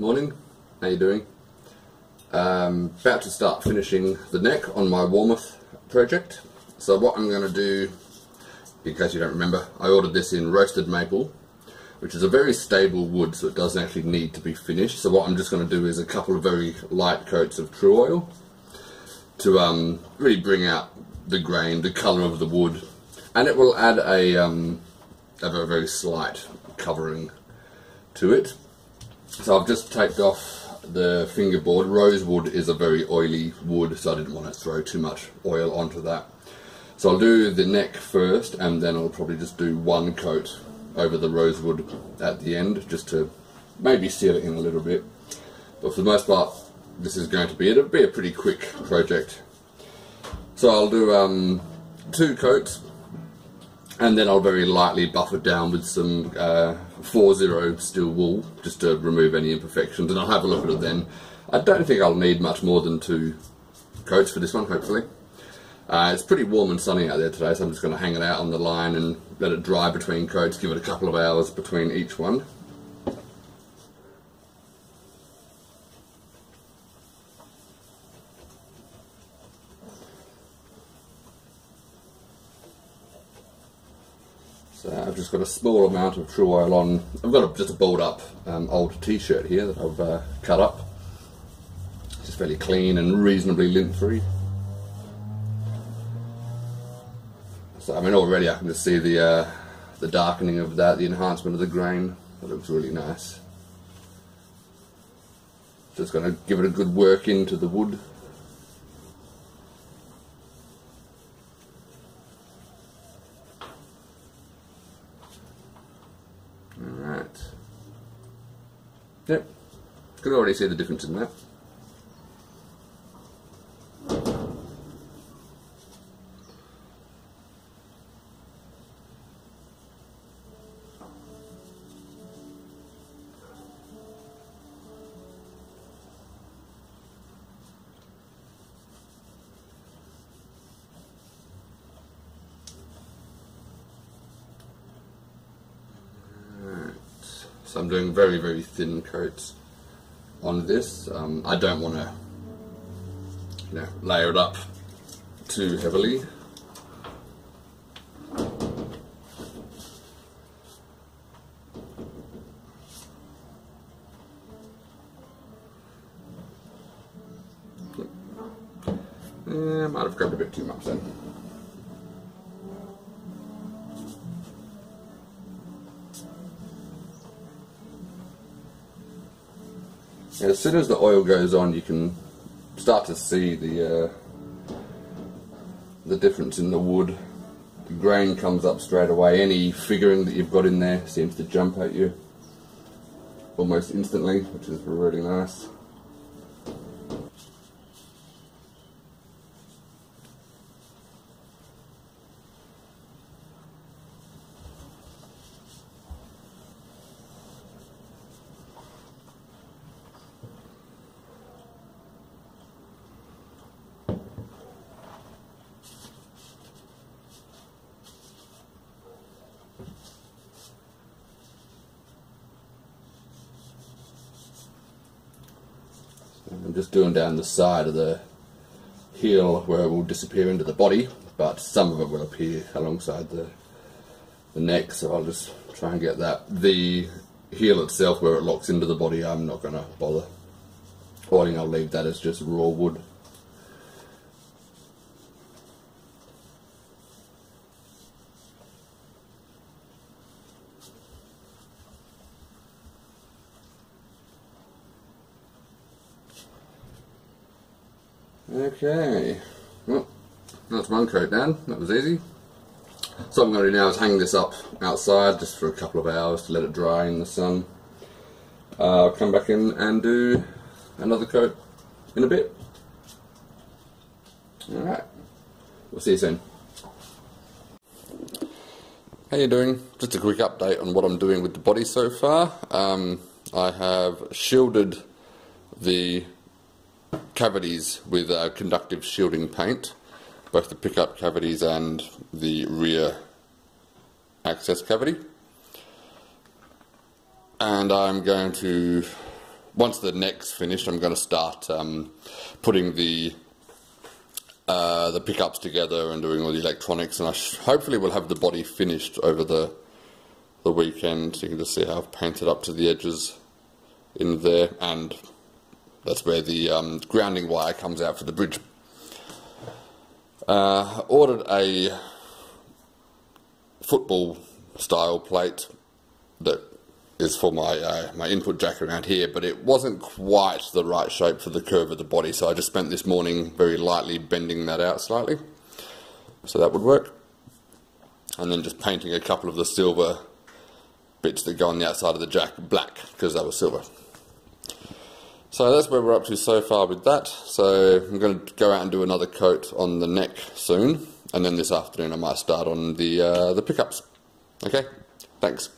Morning, how you doing? Um, about to start finishing the neck on my Warmoth project. So what I'm going to do, in case you don't remember, I ordered this in roasted maple, which is a very stable wood so it doesn't actually need to be finished. So what I'm just going to do is a couple of very light coats of Tru Oil to um, really bring out the grain, the colour of the wood, and it will add a, um, a very slight covering to it. So I've just taped off the fingerboard. Rosewood is a very oily wood, so I didn't want to throw too much oil onto that. So I'll do the neck first, and then I'll probably just do one coat over the rosewood at the end, just to maybe seal it in a little bit. But for the most part, this is going to be, it'll be a pretty quick project. So I'll do um, two coats, and then I'll very lightly buff it down with some uh, 4-0 steel wool just to remove any imperfections and I'll have a look at it then. I don't think I'll need much more than two coats for this one hopefully. Uh, it's pretty warm and sunny out there today so I'm just going to hang it out on the line and let it dry between coats, give it a couple of hours between each one. So I've just got a small amount of Tru Oil on. I've got a, just a balled up um, old t-shirt here that I've uh, cut up. It's just fairly clean and reasonably lint free. So I mean already I can just see the uh, the darkening of that, the enhancement of the grain. That looks really nice. Just going to give it a good work into the wood. Alright. Yep. Could already see the difference in that. So I'm doing very, very thin coats on this. Um, I don't want to you know, layer it up too heavily. Yeah, I might have grabbed a bit too much then. As soon as the oil goes on, you can start to see the uh, the difference in the wood. The grain comes up straight away. Any figuring that you've got in there seems to jump at you almost instantly, which is really nice. I'm just doing down the side of the heel where it will disappear into the body, but some of it will appear alongside the, the neck, so I'll just try and get that. The heel itself, where it locks into the body, I'm not going to bother oiling, I'll leave that as just raw wood. Okay, well, that's one coat down, that was easy. So what I'm going to do now is hang this up outside just for a couple of hours to let it dry in the sun. Uh, I'll come back in and do another coat in a bit. Alright, we'll see you soon. How you doing? Just a quick update on what I'm doing with the body so far. Um, I have shielded the cavities with uh, conductive shielding paint, both the pickup cavities and the rear access cavity. And I'm going to once the neck's finished, I'm going to start um, putting the uh, the pickups together and doing all the electronics, and I hopefully will have the body finished over the the weekend. You can just see how I've painted up to the edges in there, and that's where the um, grounding wire comes out for the bridge. Uh, ordered a football style plate that is for my uh, my input jack around here, but it wasn't quite the right shape for the curve of the body, so I just spent this morning very lightly bending that out slightly, so that would work. And then just painting a couple of the silver bits that go on the outside of the jack black, because they were silver. So that's where we're up to so far with that. So I'm going to go out and do another coat on the neck soon, and then this afternoon I might start on the uh, the pickups. Okay, thanks.